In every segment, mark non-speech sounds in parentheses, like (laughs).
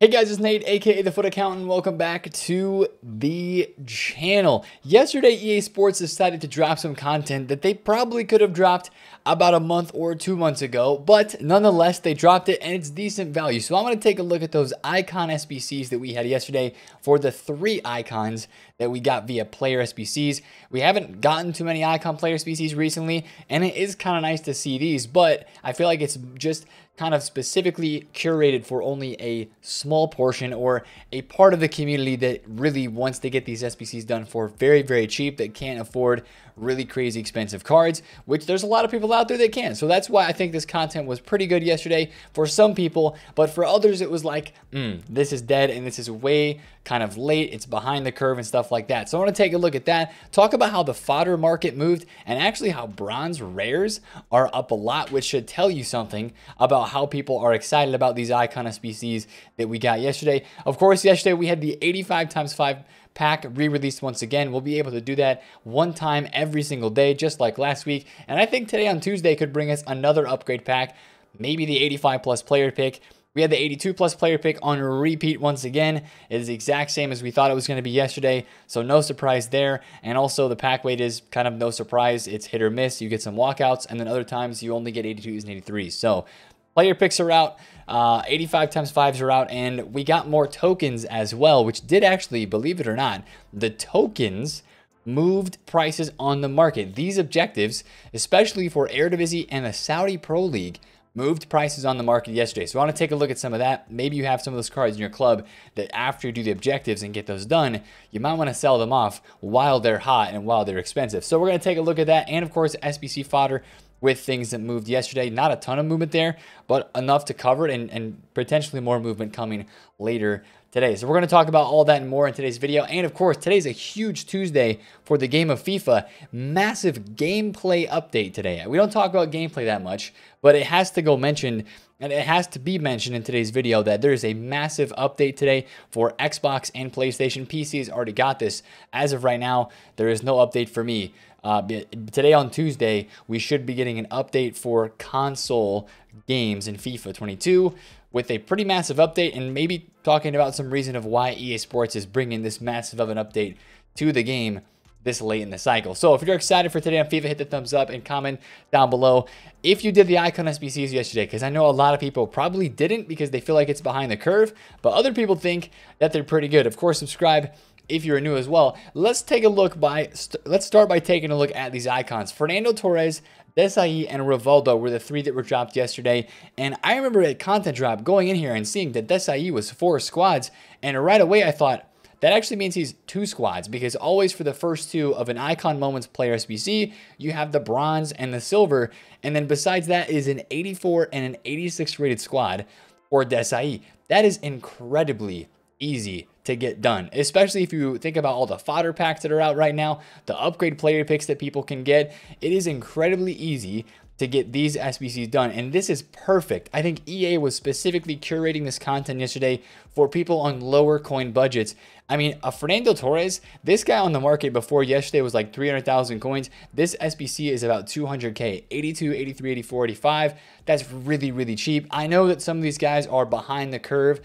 Hey guys, it's Nate, aka The FUT Accountant. Welcome back to the channel. Yesterday, EA Sports decided to drop some content that they probably could have dropped about a month or two months ago, but nonetheless, they dropped it and it's decent value. So I'm going to take a look at those icon SBCs that we had yesterday for the three icons that we got via player SBCs. We haven't gotten too many icon player SBCs recently, and it is kind of nice to see these, but I feel like it's just kind of specifically curated for only a small portion or a part of the community that really wants to get these SBCs done for very, very cheap that can't afford really crazy expensive cards, which there's a lot of people out there that can. So that's why I think this content was pretty good yesterday for some people, but for others it was like, mm, this is dead and this is way kind of late. It's behind the curve and stuff like that. So I want to take a look at that, talk about how the fodder market moved and actually how bronze rares are up a lot, which should tell you something about how people are excited about these icon SBCs that we got yesterday. Of course, yesterday we had the 85 times 5 pack re-released once again. We'll be able to do that one time every single day, just like last week. And I think today on Tuesday could bring us another upgrade pack, maybe the 85 plus player pick. We had the 82 plus player pick on repeat once again. It is the exact same as we thought it was going to be yesterday, so no surprise there. And also the pack weight is kind of no surprise. It's hit or miss. You get some walkouts, and then other times you only get 82s and 83s. So player picks are out. Uh, 85 times 5s are out, and we got more tokens as well, which did actually, believe it or not, the tokens moved prices on the market. These objectives, especially for Eredivisie and the Saudi Pro League, moved prices on the market yesterday. So I want to take a look at some of that. Maybe you have some of those cards in your club that after you do the objectives and get those done, you might want to sell them off while they're hot and while they're expensive. So we're going to take a look at that. And of course, SBC fodder with things that moved yesterday. Not a ton of movement there, but enough to cover it and, and potentially more movement coming later today. So we're going to talk about all that and more in today's video. And of course, today's a huge Tuesday for the game of FIFA. Massive gameplay update today. We don't talk about gameplay that much, but it has to go mentioned and it has to be mentioned in today's video that there is a massive update today for Xbox and PlayStation. PCs already got this. As of right now, there is no update for me. Uh, today on Tuesday, we should be getting an update for console games in FIFA 22 with a pretty massive update and maybe talking about some reason of why EA Sports is bringing this massive of an update to the game this late in the cycle. So if you're excited for today on FIFA, hit the thumbs up and comment down below if you did the Icon SBCs yesterday, because I know a lot of people probably didn't because they feel like it's behind the curve, but other people think that they're pretty good. Of course, subscribe if you're new as well. Let's take a look by, let let's start by taking a look at these icons. Fernando Torres, Desailly, and Rivaldo were the three that were dropped yesterday. And I remember at content drop going in here and seeing that Desailly was four squads. And right away I thought, that actually means he's two squads because always for the first two of an Icon Moments player SBC, you have the bronze and the silver. And then besides that is an 84 and an 86 rated squad for Desailly. That is incredibly easy to get done, especially if you think about all the fodder packs that are out right now, the upgrade player picks that people can get. It is incredibly easy to get these SBCs done. And this is perfect. I think EA was specifically curating this content yesterday for people on lower coin budgets. I mean, a Fernando Torres, this guy on the market before yesterday was like 300,000 coins. This SBC is about 200K, 82, 83, 84, 85. That's really, really cheap. I know that some of these guys are behind the curve.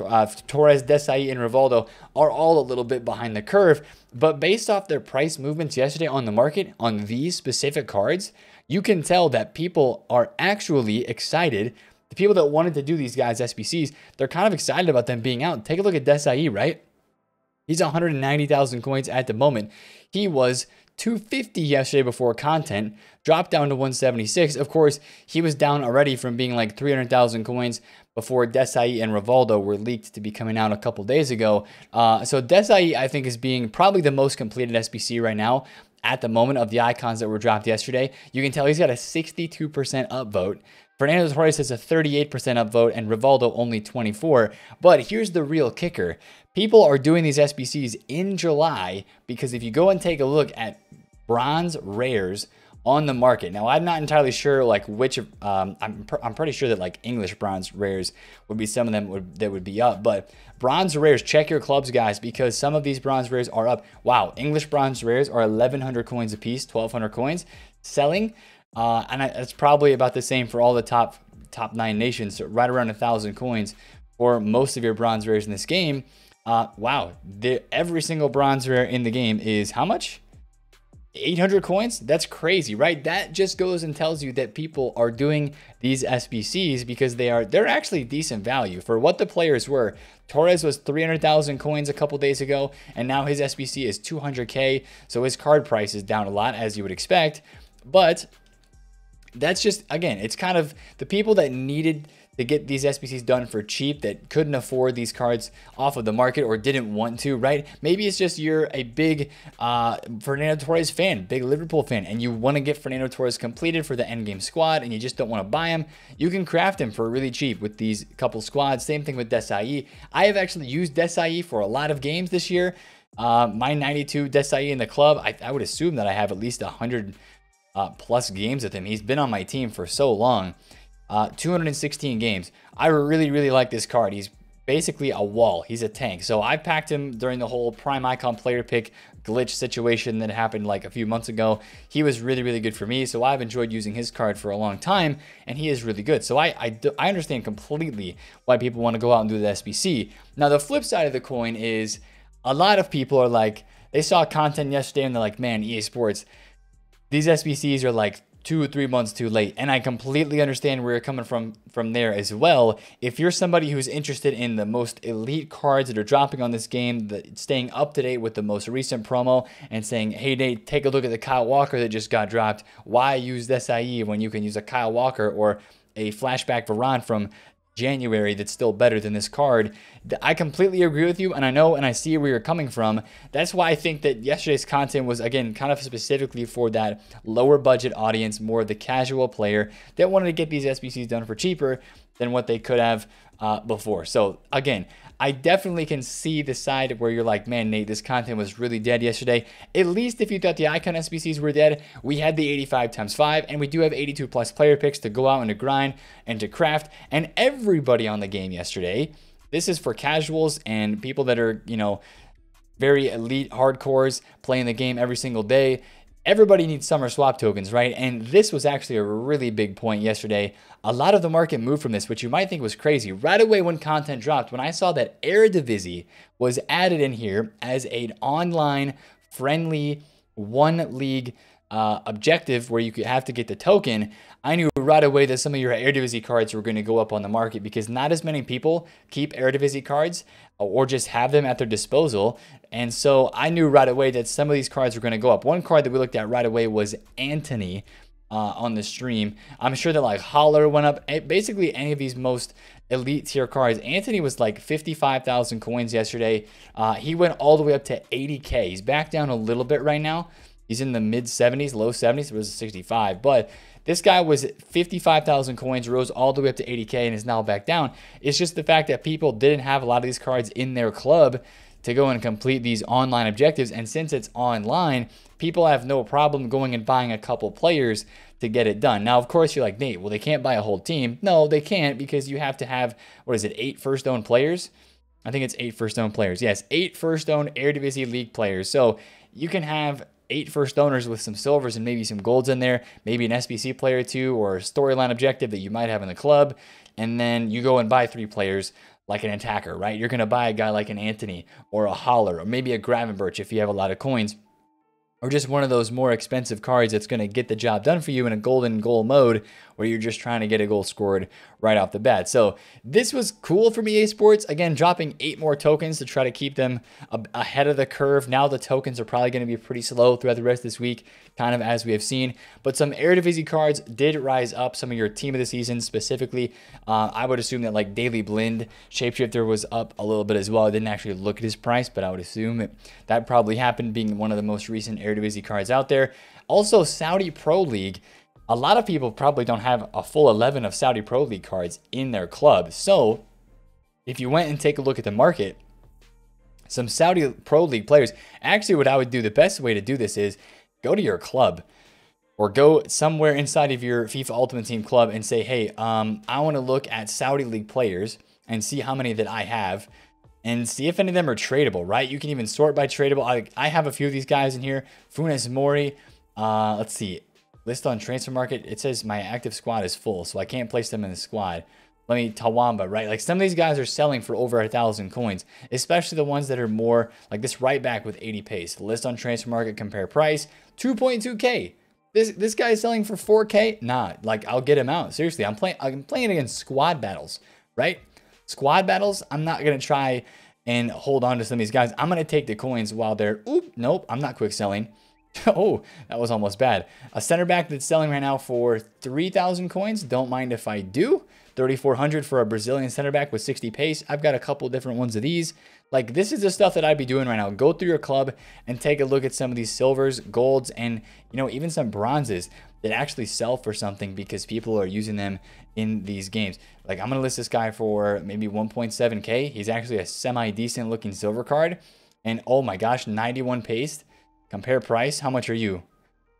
Uh, Torres, Desailly, and Rivaldo are all a little bit behind the curve, but based off their price movements yesterday on the market on these specific cards, you can tell that people are actually excited. The people that wanted to do these guys SBCs, they're kind of excited about them being out. Take a look at Desailly, right? He's 190,000 coins at the moment. He was 250 yesterday before content, dropped down to 176. Of course, he was down already from being like 300,000 coins before Desailly and Rivaldo were leaked to be coming out a couple days ago. Uh, so Desailly, I think, is being probably the most completed SBC right now at the moment of the icons that were dropped yesterday. You can tell he's got a 62% upvote. Fernando Torres has a 38% upvote and Rivaldo only 24. But here's the real kicker. People are doing these SBCs in July because if you go and take a look at bronze rares on the market. Now, I'm not entirely sure like which, um, I'm, pr I'm pretty sure that like English bronze rares would be some of them would, that would be up, but bronze rares, check your clubs, guys, because some of these bronze rares are up. Wow, English bronze rares are 1,100 coins a piece, 1,200 coins selling. Uh, and it's probably about the same for all the top top nine nations, so right around a thousand coins for most of your bronze rares in this game. Uh, wow, the, every single bronze rare in the game is how much? 800 coins? That's crazy, right? That just goes and tells you that people are doing these SBCs because they are they're actually decent value for what the players were. Torres was 300,000 coins a couple days ago and now his SBC is 200k, so his card price is down a lot as you would expect. But that's just again, it's kind of the people that needed to get these SBCs done for cheap that couldn't afford these cards off of the market or didn't want to, right? Maybe it's just you're a big uh, Fernando Torres fan, big Liverpool fan, and you want to get Fernando Torres completed for the endgame squad and you just don't want to buy him. You can craft him for really cheap with these couple squads. Same thing with Desailly. I have actually used Desailly for a lot of games this year. Uh, my 92 Desailly in the club, I, I, would assume that I have at least 100 uh, plus games with him. He's been on my team for so long. Uh, 216 games. I really, really like this card. He's basically a wall. He's a tank. So I packed him during the whole prime icon player pick glitch situation that happened like a few months ago. He was really, really good for me. So I've enjoyed using his card for a long time and he is really good. So I, I, I understand completely why people want to go out and do the SBC. Now, the flip side of the coin is a lot of people are like, they saw content yesterday and they're like, man, EA Sports, these SBCs are like two or three months too late. And I completely understand where you're coming from from there as well. If you're somebody who's interested in the most elite cards that are dropping on this game, the, staying up to date with the most recent promo and saying, hey, Nate, take a look at the Kyle Walker that just got dropped. Why use this IE when you can use a Kyle Walker or a flashback Varane from January that's still better than this card. I completely agree with you, and I know and I see where you're coming from. That's why I think that yesterday's content was, again, kind of specifically for that lower budget audience, more the casual player that wanted to get these SBCs done for cheaper than what they could have uh, before. So, again, I definitely can see the side where you're like, man, Nate, this content was really dead yesterday. At least if you thought the icon SBCs were dead, we had the 85 times 5, and we do have 82 plus player picks to go out and to grind and to craft. And everybody on the game yesterday, this is for casuals and people that are, you know, very elite hardcores playing the game every single day everybody needs summer swap tokens, right? And this was actually a really big point yesterday. A lot of the market moved from this, which you might think was crazy. Right away when content dropped, when I saw that Eredivisie was added in here as an online friendly one league uh, objective where you could have to get the token, I knew right away that some of your Eredivisie cards were going to go up on the market because not as many people keep Eredivisie cards or just have them at their disposal. And so I knew right away that some of these cards were going to go up. One card that we looked at right away was Antony uh, on the stream. I'm sure that like Haller went up. Basically, any of these most elite tier cards. Antony was like 55,000 coins yesterday. Uh, he went all the way up to 80K. He's back down a little bit right now. He's in the mid 70s, low 70s. It was 65, but this guy was 55,000 coins, rose all the way up to 80K, and is now back down. It's just the fact that people didn't have a lot of these cards in their club to go and complete these online objectives. And since it's online, people have no problem going and buying a couple players to get it done. Now, of course, you're like, Nate, well, they can't buy a whole team. No, they can't because you have to have, what is it, eight first owned players? I think it's eight first owned players. Yes, eight first owned Eredivisie League players. So you can have eight first owners with some silvers and maybe some golds in there, maybe an SBC player or two or a storyline objective that you might have in the club. And then you go and buy three players like an attacker, right? You're going to buy a guy like an Antony or a Haller or maybe a Gravenberch if you have a lot of coins or just one of those more expensive cards that's going to get the job done for you in a golden goal mode where you're just trying to get a goal scored right off the bat. So this was cool for EA Sports. Again, dropping eight more tokens to try to keep them ahead of the curve. Now the tokens are probably going to be pretty slow throughout the rest of this week, kind of as we have seen. But some Eredivisie cards did rise up. Some of your team of the season specifically. Uh, I would assume that like Daley Blind Shapeshifter was up a little bit as well. I didn't actually look at his price, but I would assume it, that probably happened being one of the most recent Eredivisie cards out there. Also, Saudi Pro League a lot of people probably don't have a full 11 of Saudi Pro League cards in their club. So if you went and take a look at the market, some Saudi Pro League players, actually what I would do, the best way to do this is go to your club or go somewhere inside of your FIFA Ultimate Team club and say, hey, um, I want to look at Saudi League players and see how many that I have and see if any of them are tradable, right? You can even sort by tradable. I, I have a few of these guys in here. Funes Mori, uh, let's see, List on transfer market, it says my active squad is full, so I can't place them in the squad. let me Tawamba, right? Like some of these guys are selling for over a thousand coins, especially the ones that are more like this right back with 80 pace. List on transfer market, compare price, 2.2k. This this guy is selling for 4k. Nah, like I'll get him out. Seriously, I'm playing I'm playing against squad battles, right? Squad battles, I'm not gonna try and hold on to some of these guys. I'm gonna take the coins while they're oop, nope, I'm not quick selling. (laughs) oh, that was almost bad. A center back that's selling right now for 3,000 coins. Don't mind if I do. 3,400 for a Brazilian center back with 60 pace. I've got a couple different ones of these. Like this is the stuff that I'd be doing right now. Go through your club and take a look at some of these silvers, golds, and you know even some bronzes that actually sell for something because people are using them in these games. Like I'm gonna list this guy for maybe 1.7k. He's actually a semi decent looking silver card, and oh my gosh, 91 pace. Compare price. How much are you?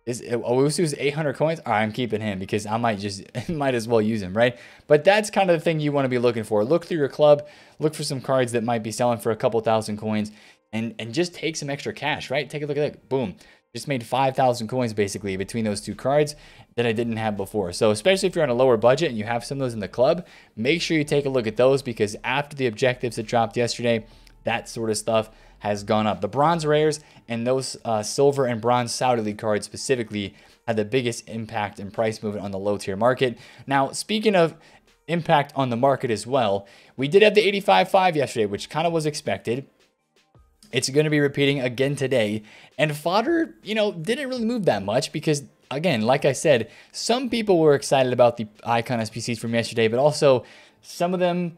Is Owusu's 800 coins? I'm keeping him because I might just (laughs) might as well use him, right? But that's kind of the thing you want to be looking for. Look through your club, look for some cards that might be selling for a couple thousand coins, and and just take some extra cash, right? Take a look at that. Boom, just made 5,000 coins basically between those two cards that I didn't have before. So especially if you're on a lower budget and you have some of those in the club, make sure you take a look at those because after the objectives that dropped yesterday, that sort of stuff has gone up. The bronze rares and those uh, silver and bronze Saudi League cards specifically had the biggest impact in price movement on the low tier market. Now, speaking of impact on the market as well, we did have the 85.5 yesterday, which kind of was expected. It's going to be repeating again today. And fodder, you know, didn't really move that much because, again, like I said, some people were excited about the icon SBCs from yesterday, but also some of them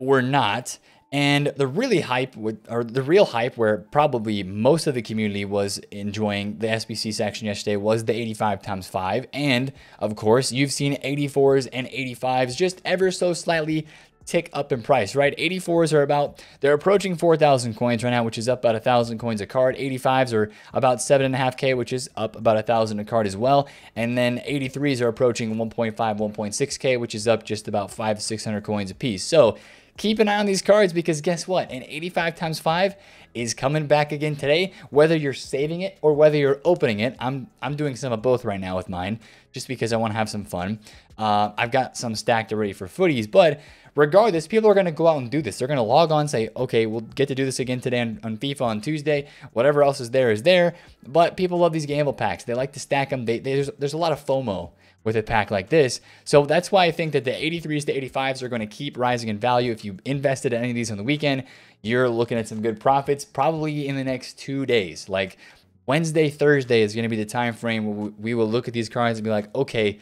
were not. And the really hype, or the real hype, where probably most of the community was enjoying the SBC section yesterday, was the 85 times 5. And of course, you've seen 84s and 85s just ever so slightly tick up in price, right? 84s are about, they're approaching 4,000 coins right now, which is up about a 1,000 coins a card. 85s are about 7.5K, which is up about a 1,000 a card as well. And then 83s are approaching 1.5, 1.6K, which is up just about 5 600 coins a piece. So keep an eye on these cards because guess what? An 85 times 5 is coming back again today. Whether you're saving it or whether you're opening it, I'm I'm doing some of both right now with mine, just because I want to have some fun. Uh, I've got some stacked already for footies, but regardless, people are going to go out and do this. They're going to log on, say, okay, we'll get to do this again today on, on, FIFA on Tuesday. Whatever else is there is there. But people love these gamble packs. They like to stack them. They, they, there's, there's a lot of FOMO with a pack like this. So that's why I think that the 83s to 85s are going to keep rising in value. If you invested in any of these on the weekend, you're looking at some good profits probably in the next two days. Like Wednesday, Thursday is going to be the time frame where we will look at these cards and be like, okay,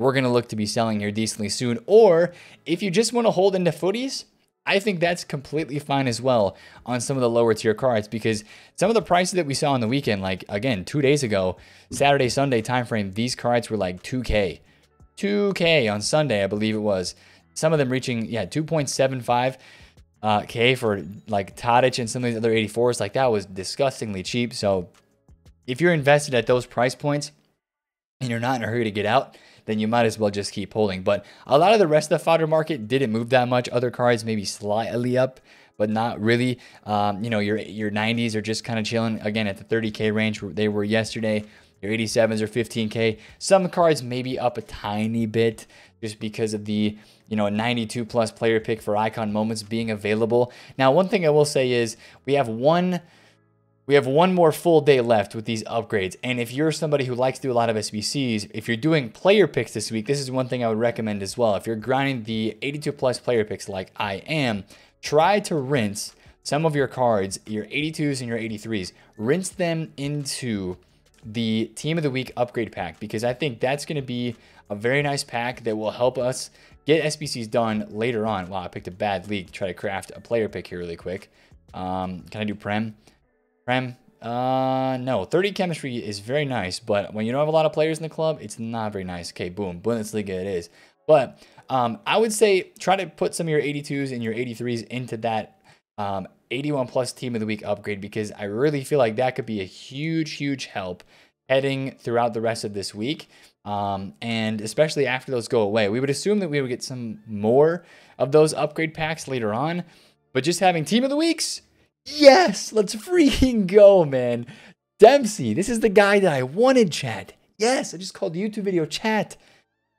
we're going to look to be selling here decently soon. Or if you just want to hold into footies, I think that's completely fine as well on some of the lower tier cards because some of the prices that we saw on the weekend, like again, two days ago, Saturday, Sunday timeframe, these cards were like 2K. 2K on Sunday, I believe it was. Some of them reaching, yeah, 2.75 uh, K for like Tadic and some of these other 84s. Like that was disgustingly cheap. So if you're invested at those price points and you're not in a hurry to get out, then you might as well just keep holding. But a lot of the rest of the fodder market didn't move that much. Other cards maybe slightly up, but not really. Um, you know, your your 90s are just kind of chilling again at the 30k range where they were yesterday. Your 87s are 15k. Some cards maybe up a tiny bit just because of the you know 92 plus player pick for icon moments being available. Now, one thing I will say is we have one we have one more full day left with these upgrades. And if you're somebody who likes to do a lot of SBCs, if you're doing player picks this week, this is one thing I would recommend as well. If you're grinding the 82 plus player picks like I am, try to rinse some of your cards, your 82s and your 83s, rinse them into the team of the week upgrade pack because I think that's going to be a very nice pack that will help us get SBCs done later on. Wow, I picked a bad league. Try to craft a player pick here really quick. Um, can I do Prem? Prem? Uh, no. 30 chemistry is very nice, but when you don't have a lot of players in the club, it's not very nice. Okay, boom. Bundesliga it is. But um, I would say try to put some of your 82s and your 83s into that um, 81 plus team of the week upgrade because I really feel like that could be a huge, huge help heading throughout the rest of this week. Um, and especially after those go away, we would assume that we would get some more of those upgrade packs later on. But just having team of the weeks, Yes, let's freaking go, man. Dempsey, this is the guy that I wanted, chat. Yes, I just called the YouTube video chat.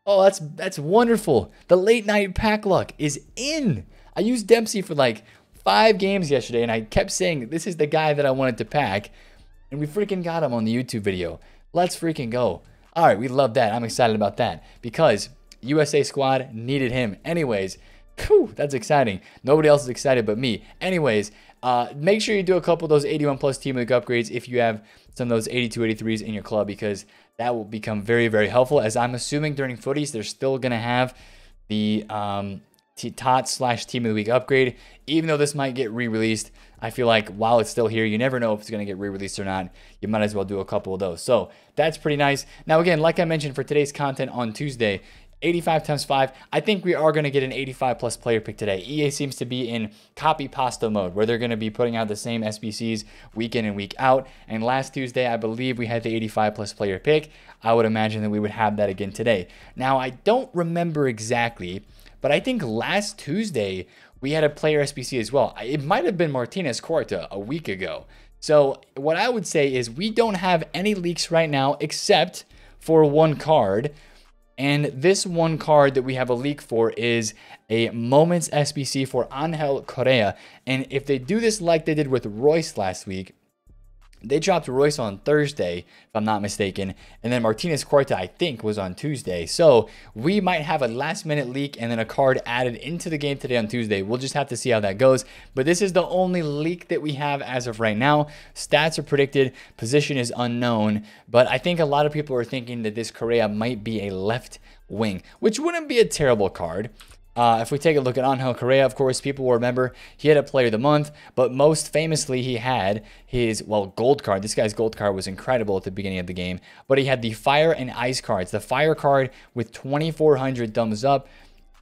Oh, that's that's wonderful. The late night pack luck is in. I used Dempsey for like five games yesterday, and I kept saying this is the guy that I wanted to pack, and we freaking got him on the YouTube video. Let's freaking go. All right, we love that. I'm excited about that because USA squad needed him. Anyways, whew, that's exciting. Nobody else is excited but me. Anyways, uh, make sure you do a couple of those 81 plus team league upgrades if you have some of those 82 83s in your club because that will become very, very helpful. As I'm assuming during footies, they're still going to have the um, TOT slash Team of the Week upgrade. Even though this might get re released, I feel like while it's still here, you never know if it's going to get re released or not. You might as well do a couple of those. So that's pretty nice. Now, again, like I mentioned for today's content on Tuesday, 85 times 5. I think we are going to get an 85 plus player pick today. EA seems to be in copy pasta mode where they're going to be putting out the same SBCs week in and week out. And last Tuesday, I believe we had the 85 plus player pick. I would imagine that we would have that again today. Now, I don't remember exactly, but I think last Tuesday we had a player SBC as well. It might have been Martinez Quarta a week ago. So, what I would say is we don't have any leaks right now except for one card and this one card that we have a leak for is a Moments SBC for Angel Correa. And if they do this like they did with Reus last week, they dropped Reus on Thursday, if I'm not mistaken, and then Martinez Quarta, I think, was on Tuesday. So we might have a last minute leak and then a card added into the game today on Tuesday. We'll just have to see how that goes. But this is the only leak that we have as of right now. Stats are predicted, position is unknown, but I think a lot of people are thinking that this Correa might be a left wing, which wouldn't be a terrible card. Uh, if we take a look at Angel Correa, of course, people will remember he had a player of the month, but most famously, he had his, well, gold card. This guy's gold card was incredible at the beginning of the game, but he had the fire and ice cards. The fire card with 2,400 thumbs up.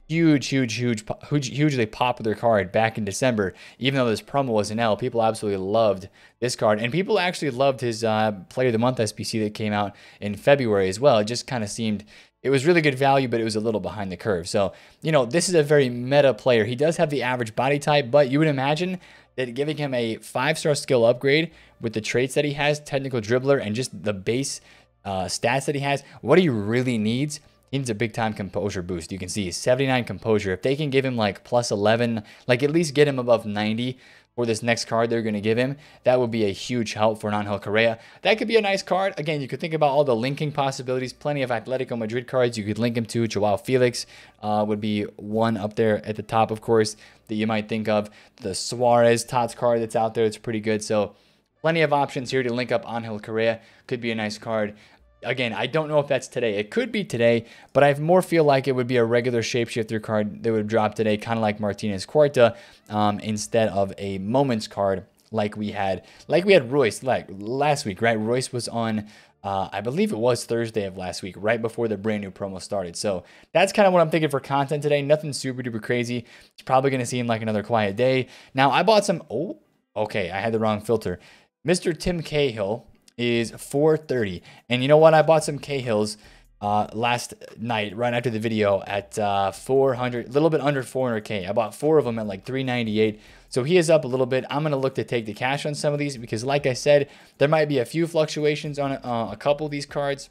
Huge, huge, huge, huge, hugely popular card back in December. Even though this promo was an L, people absolutely loved this card. And people actually loved his uh, Player of the Month SBC that came out in February as well. It just kind of seemed it was really good value, but it was a little behind the curve. So, you know, this is a very meta player. He does have the average body type, but you would imagine that giving him a five star skill upgrade with the traits that he has, technical dribbler, and just the base uh, stats that he has, what he really needs, he needs a big time composure boost. You can see 79 composure. If they can give him like plus 11, like at least get him above 90, for this next card they're going to give him, that would be a huge help for Angel Correa. That could be a nice card. Again, you could think about all the linking possibilities. Plenty of Atletico Madrid cards you could link him to. Joao Felix uh, would be one up there at the top, of course, that you might think of. The Suarez Tots card that's out there, it's pretty good. So plenty of options here to link up Angel Correa. Could be a nice card. Again, I don't know if that's today. It could be today, but I more feel like it would be a regular shapeshifter card that would drop today, kind of like Martinez Quarta, um, instead of a moments card like we had, like we had Reus like last week, right? Reus was on, uh, I believe it was Thursday of last week, right before the brand new promo started. So that's kind of what I'm thinking for content today. Nothing super duper crazy. It's probably going to seem like another quiet day. Now I bought some. Oh, okay, I had the wrong filter. Mr. Tim Cahill is 430. And you know what? I bought some Cahills uh, last night, right after the video, at uh, 400, a little bit under 400k. I bought four of them at like 398. So he is up a little bit. I'm going to look to take the cash on some of these because, like I said, there might be a few fluctuations on uh, a couple of these cards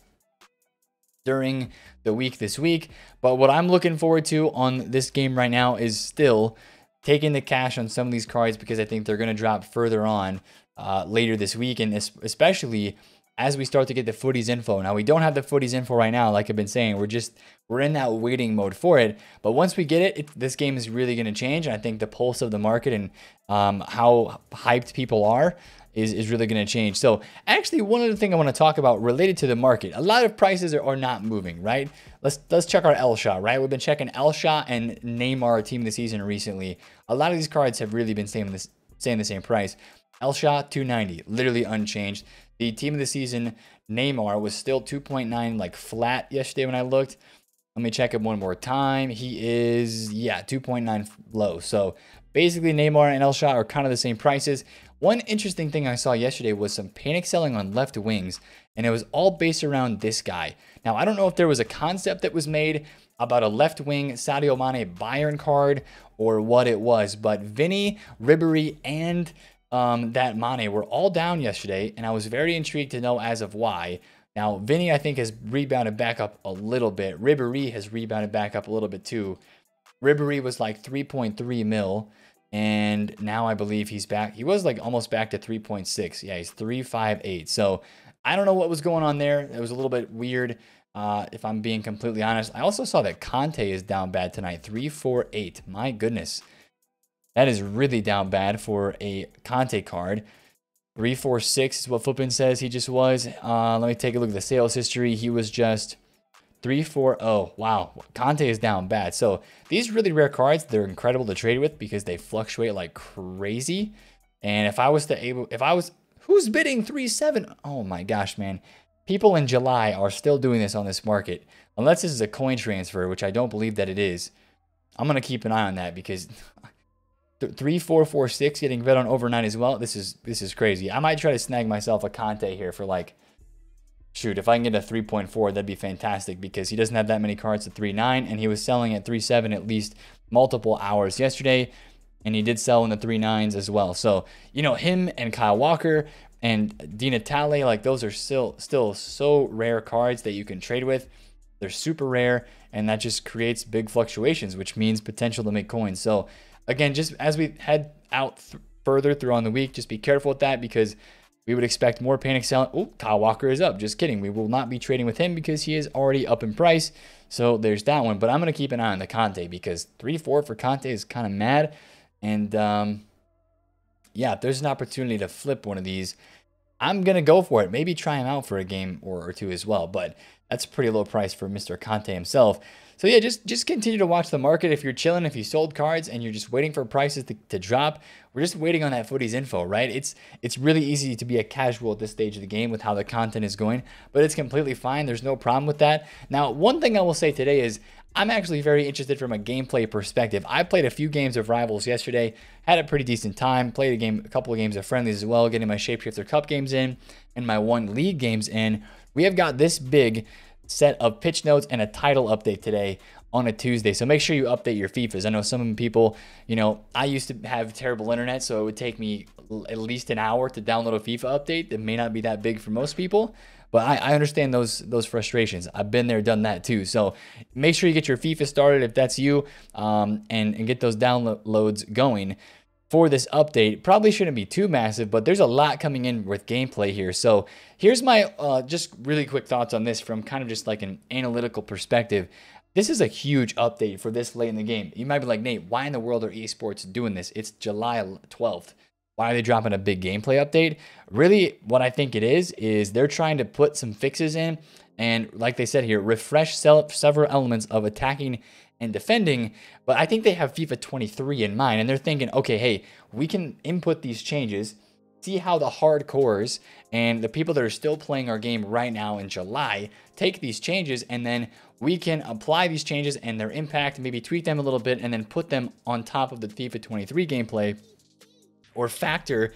during the week this week. But what I'm looking forward to on this game right now is still taking the cash on some of these cards because I think they're going to drop further on uh, later this week, and especially as we start to get the footies info. Now we don't have the footies info right now, like I've been saying. We're just we're in that waiting mode for it. But once we get it, it this game is really going to change. And I think the pulse of the market and um, how hyped people are is, is really going to change. So actually, one other thing I want to talk about related to the market, a lot of prices are, are not moving, right? Let's let's check our El Shot, right? We've been checking El Shot and Neymar team of the season recently. A lot of these cards have really been staying this staying the same price. Elshot 290, literally unchanged. The team of the season, Neymar, was still 2.9 like flat yesterday when I looked. Let me check it one more time. He is, yeah, 2.9 low. So basically, Neymar and Elshot are kind of the same prices. One interesting thing I saw yesterday was some panic selling on left wings, and it was all based around this guy. Now, I don't know if there was a concept that was made about a left wing Sadio Mane Bayern card or what it was, but Vinny, Ribery, and um, that Mane were all down yesterday, and I was very intrigued to know as of why. Now, Vinny, I think, has rebounded back up a little bit. Ribery has rebounded back up a little bit too. Ribery was like 3.3 mil, and now I believe he's back. He was like almost back to 3.6. Yeah, he's 358. So I don't know what was going on there. It was a little bit weird, uh, if I'm being completely honest. I also saw that Kanté is down bad tonight, 348. My goodness. That is really down bad for a Kanté card. 346 is what Flippin says he just was. Uh, let me take a look at the sales history. He was just 340. Wow. Kanté is down bad. So these really rare cards, they're incredible to trade with because they fluctuate like crazy. And if I was to able, if I was, who's bidding 3.7? Oh my gosh, man. People in July are still doing this on this market. Unless this is a coin transfer, which I don't believe that it is. I'm going to keep an eye on that because (laughs) three, four, four, six getting bet on overnight as well. This is this is crazy. I might try to snag myself a Kanté here for like, shoot, if I can get a 3.4, that'd be fantastic because he doesn't have that many cards at 3.9 and he was selling at 3.7 at least multiple hours yesterday. And he did sell in the 3.9s as well. So, you know, him and Kyle Walker and Di Natale, like those are still still so rare cards that you can trade with. They're super rare, and that just creates big fluctuations, which means potential to make coins. So again, just as we head out th- further through on the week, just be careful with that because we would expect more panic selling. Oh, Kyle Walker is up. Just kidding. We will not be trading with him because he is already up in price. So there's that one. But I'm going to keep an eye on the Kanté because 3 4 for Kanté is kind of mad. And um, yeah, if there's an opportunity to flip one of these, I'm going to go for it. Maybe try him out for a game or, or two as well. But that's a pretty low price for Mr. Kanté himself. So yeah, just just continue to watch the market. If you're chilling, if you sold cards and you're just waiting for prices to, to drop, we're just waiting on that footies info, right? It's it's really easy to be a casual at this stage of the game with how the content is going, but it's completely fine. There's no problem with that. Now, one thing I will say today is I'm actually very interested from a gameplay perspective. I played a few games of Rivals yesterday, had a pretty decent time, played a game, a couple of games of friendlies as well, getting my Shapeshifter Cup games in and my one league games in. We have got this big set of pitch notes and a title update today on a Tuesday. So make sure you update your FIFAs. I know some people, you know, I used to have terrible internet, so it would take me at least an hour to download a FIFA update. That may not be that big for most people, but I, I understand those those frustrations. I've been there, done that too. So make sure you get your FIFA started if that's you, um, and and get those downloads going for this update. Probably shouldn't be too massive, but there's a lot coming in with gameplay here. So here's my uh, just really quick thoughts on this from kind of just like an analytical perspective. This is a huge update for this late in the game. You might be like, Nate, why in the world are EA Sports doing this? It's July 12th. Why are they dropping a big gameplay update? Really, what I think it is, is they're trying to put some fixes in and, like they said here, refresh several elements of attacking and defending, but I think they have FIFA 23 in mind and they're thinking, okay, hey, we can input these changes, see how the hardcores and the people that are still playing our game right now in July take these changes and then we can apply these changes and their impact, maybe tweak them a little bit and then put them on top of the FIFA 23 gameplay or factor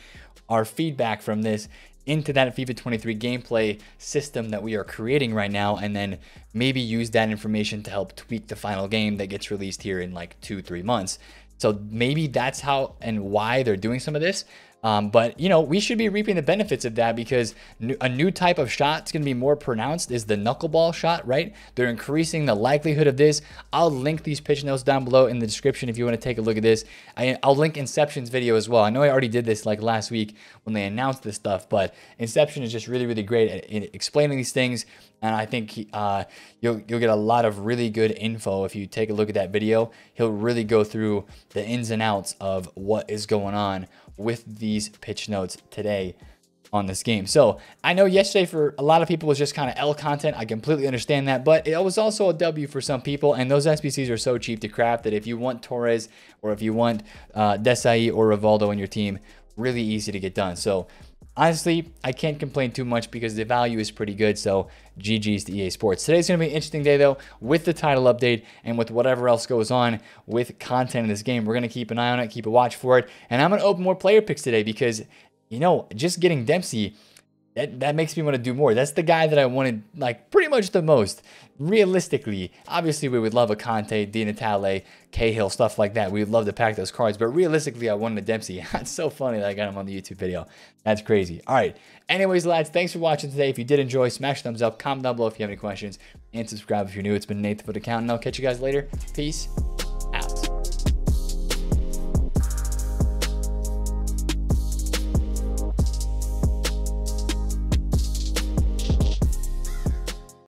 our feedback from this into that FIFA 23 gameplay system that we are creating right now, and then maybe use that information to help tweak the final game that gets released here in like two, three months. So maybe that's how and why they're doing some of this. Um, but you know, we should be reaping the benefits of that because a new type of shot is going to be more pronounced is the knuckleball shot, right? They're increasing the likelihood of this. I'll link these pitch notes down below in the description if you want to take a look at this. I, will link Inception's video as well. I know I already did this like last week when they announced this stuff, but Inception is just really, really great at, at explaining these things. And I think uh, you'll, you'll get a lot of really good info if you take a look at that video. He'll really go through the ins and outs of what is going on with these pitch notes today on this game. So I know yesterday for a lot of people was just kind of L content. I completely understand that, but it was also a W for some people. And those SBCs are so cheap to craft that if you want Torres or if you want uh, Desailly or Rivaldo on your team, really easy to get done. So honestly, I can't complain too much because the value is pretty good. So GG's to EA Sports. Today's going to be an interesting day, though, with the title update and with whatever else goes on with content in this game. We're going to keep an eye on it, keep a watch for it. And I'm going to open more player picks today because, you know, just getting Dempsey that, that makes me want to do more. That's the guy that I wanted, like, pretty much the most. Realistically, obviously, we would love a Kanté, Di Natale, Cahill, stuff like that. We would love to pack those cards. But realistically, I wanted a Dempsey. (laughs) It's so funny that I got him on the YouTube video. That's crazy. All right. Anyways, lads, thanks for watching today. If you did enjoy, smash thumbs up, comment down below if you have any questions, and subscribe if you're new. It's been Nathan for the Count, and I'll catch you guys later. Peace.